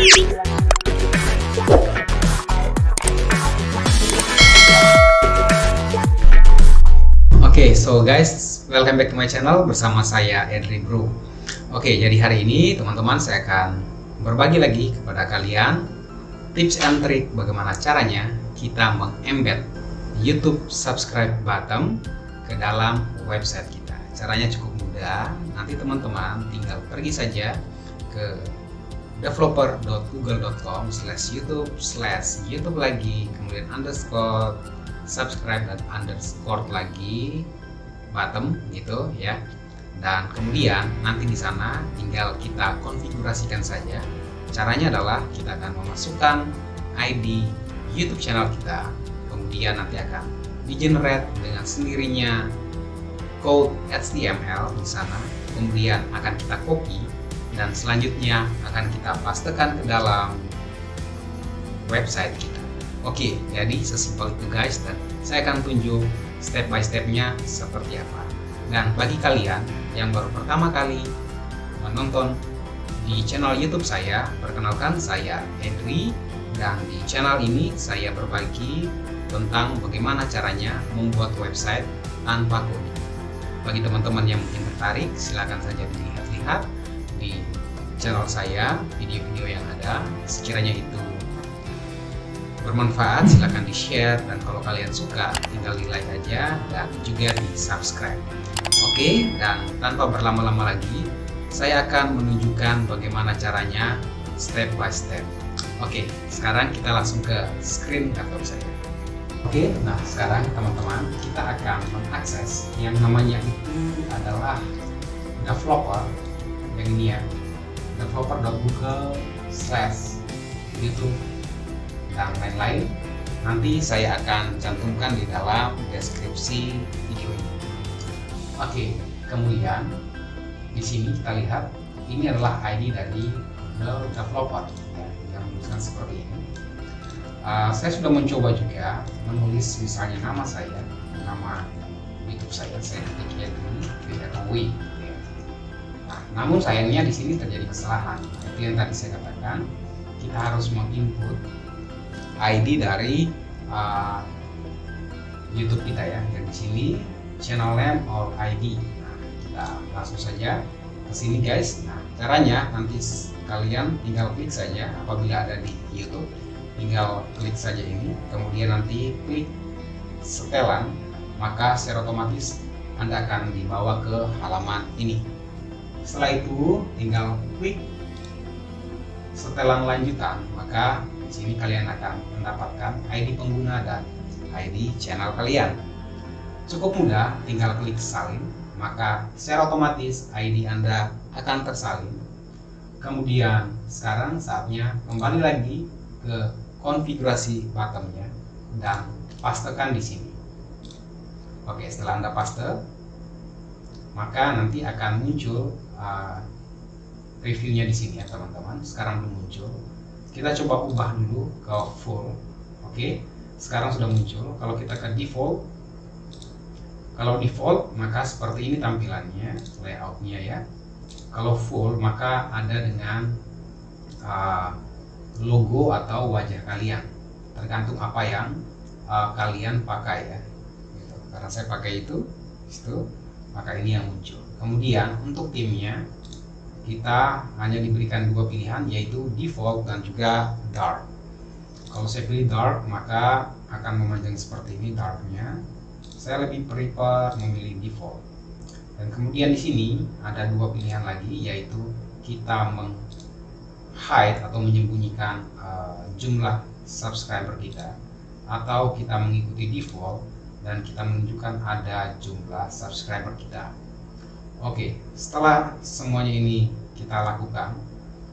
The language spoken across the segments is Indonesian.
Oke, okay, so guys, welcome back to my channel bersama saya Edri Bro. Oke, okay, jadi hari ini teman-teman saya akan berbagi lagi kepada kalian tips and trick bagaimana caranya kita mengembed YouTube subscribe button ke dalam website kita. Caranya cukup mudah. Nanti teman-teman tinggal pergi saja ke developer.google.com slash youtube slash youtube lagi. Kemudian underscore subscribe dan underscore lagi bottom gitu ya. Dan kemudian nanti di sana tinggal kita konfigurasikan saja. Caranya adalah kita akan memasukkan ID YouTube channel kita. Kemudian nanti akan di generate dengan sendirinya code HTML di sana. Kemudian akan kita copy dan selanjutnya akan kita pastekan ke dalam website kita Oke, jadi sesimpel itu guys dan saya akan tunjuk step by stepnya seperti apa. Dan bagi kalian yang baru pertama kali menonton di channel YouTube saya, perkenalkan saya Henry dan di channel ini saya berbagi tentang bagaimana caranya membuat website tanpa coding. Bagi teman-teman yang mungkin tertarik, silahkan saja dilihat-lihat di channel saya, video-video yang ada. Sekiranya itu bermanfaat silahkan di share dan kalau kalian suka tinggal di like aja dan juga di subscribe oke dan tanpa berlama-lama lagi saya akan menunjukkan bagaimana caranya step by step. Oke sekarang kita langsung ke screen laptop saya. Oke nah sekarang teman-teman kita akan mengakses yang namanya itu adalah developer yang ini ya developer.google slash youtube dan lain-lain nanti saya akan cantumkan di dalam deskripsi video ini. Oke, kemudian di sini kita lihat ini adalah ID dari the developer ya, yang menuliskan seperti ini. Uh, saya sudah mencoba juga menulis misalnya nama saya, nama YouTube saya, saya ketiknya dulu BRW. Nah, namun sayangnya di sini terjadi kesalahan. Itu yang tadi saya katakan, kita harus menginput ID dari uh, YouTube kita ya. Dan di sini channel name or ID. Nah, kita langsung saja ke sini guys. Nah, caranya nanti kalian tinggal klik saja apabila ada di YouTube. Tinggal klik saja ini, kemudian nanti klik setelan, maka secara otomatis Anda akan dibawa ke halaman ini. Setelah itu, tinggal klik setelan lanjutan, maka di sini kalian akan mendapatkan ID pengguna dan ID channel kalian. Cukup mudah, tinggal klik salin, maka secara otomatis ID Anda akan tersalin. Kemudian sekarang saatnya kembali lagi ke konfigurasi bottomnya dan pastekan di sini. Oke, setelah Anda paste, maka nanti akan muncul uh, reviewnya di sini ya teman-teman. Sekarang belum muncul. Kita coba ubah dulu ke full oke? Sekarang sudah muncul. Kalau kita ke default kalau default maka seperti ini tampilannya layoutnya ya. Kalau full maka ada dengan uh, logo atau wajah kalian. Tergantung apa yang uh, kalian pakai ya. Gitu. karena saya pakai itu itu maka ini yang muncul kemudian untuk timnya kita hanya diberikan dua pilihan yaitu default dan juga dark. Kalau saya pilih dark maka akan memanjang seperti ini darknya. Saya lebih prefer memilih default. Dan kemudian di sini ada dua pilihan lagi yaitu kita meng hide atau menyembunyikan uh, jumlah subscriber kita atau kita mengikuti default dan kita menunjukkan ada jumlah subscriber kita Oke, setelah semuanya ini kita lakukan,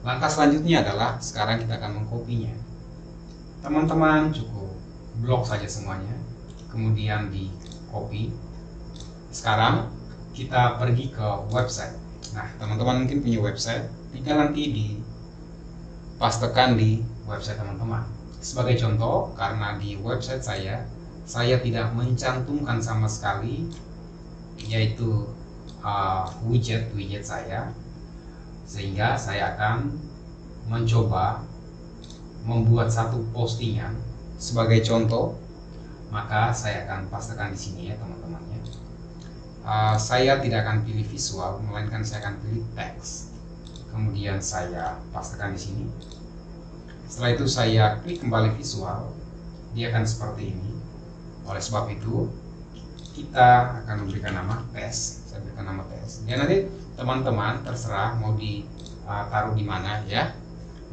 langkah selanjutnya adalah sekarang kita akan mengkopinya. Teman-teman cukup blok saja semuanya, kemudian di copy. Sekarang kita pergi ke website. Nah, teman-teman mungkin punya website, tinggal nanti di pastekan di website teman-teman. Sebagai contoh, karena di website saya, saya tidak mencantumkan sama sekali yaitu uh, widget widget saya sehingga saya akan mencoba membuat satu postingan sebagai contoh. Maka saya akan pastikan di sini ya teman-temannya. Uh, saya tidak akan pilih visual melainkan saya akan pilih teks. Kemudian saya pastikan di sini. Setelah itu saya klik kembali visual. Dia akan seperti ini. Oleh sebab itu kita akan memberikan nama tes saya berikan nama tes. Dan nanti teman-teman terserah mau ditaruh uh, di mana ya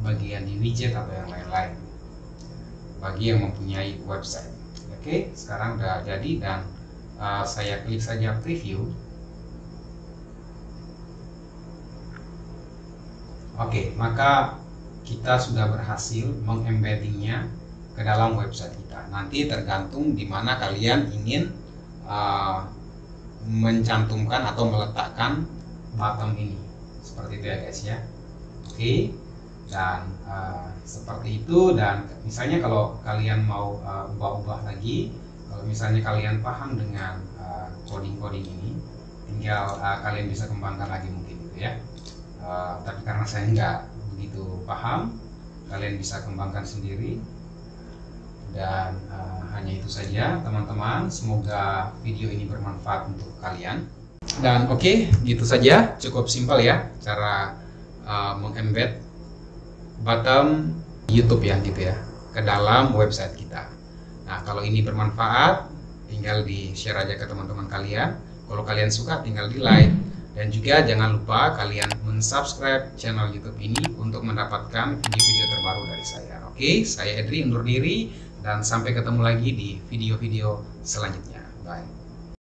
bagian di widget atau yang lain-lain. Bagi yang mempunyai website. Oke sekarang udah jadi dan uh, saya klik saja preview. Oke maka kita sudah berhasil mengembeddingnya ke dalam website kita. Nanti tergantung di mana kalian ingin uh, mencantumkan atau meletakkan bottom ini. Seperti itu ya guys ya. Oke. Dan uh, seperti itu. Dan misalnya kalau kalian mau uh, ubah-ubah lagi kalau misalnya kalian paham dengan uh, coding-coding ini tinggal uh, kalian bisa kembangkan lagi mungkin gitu ya. Uh, tapi karena saya nggak begitu paham kalian bisa kembangkan sendiri dan uh, hanya itu saja teman-teman semoga video ini bermanfaat untuk kalian dan oke okay, gitu saja cukup simpel ya cara uh, mengembed bottom YouTube ya gitu ya ke dalam website kita. Nah kalau ini bermanfaat tinggal di share aja ke teman-teman kalian. Kalau kalian suka tinggal di like dan juga jangan lupa kalian mensubscribe channel YouTube ini untuk mendapatkan video-video terbaru dari saya. Oke, saya Edri undur diri dan sampai ketemu lagi di video-video selanjutnya. Bye.